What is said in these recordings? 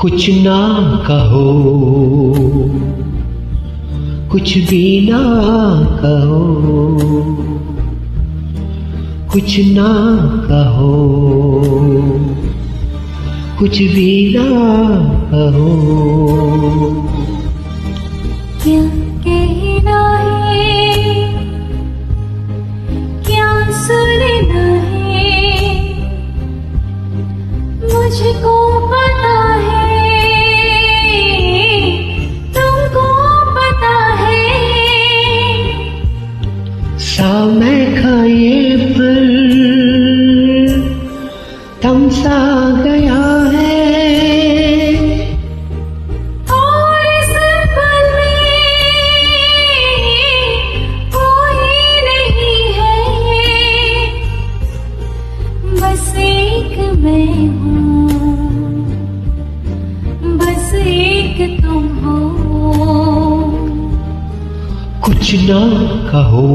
कुछ ना कहो कुछ भी ना कहो कुछ ना कहो कुछ भी ना कहो। तमसा गया है। और इस पल में कोई नहीं है। बस एक मैं हूँ। बस एक तुम हो। कुछ ना कहो।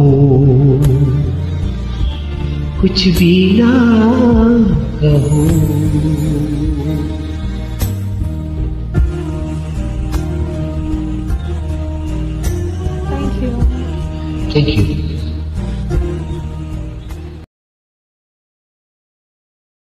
कुछ भी ना कहो Thank you. Thank you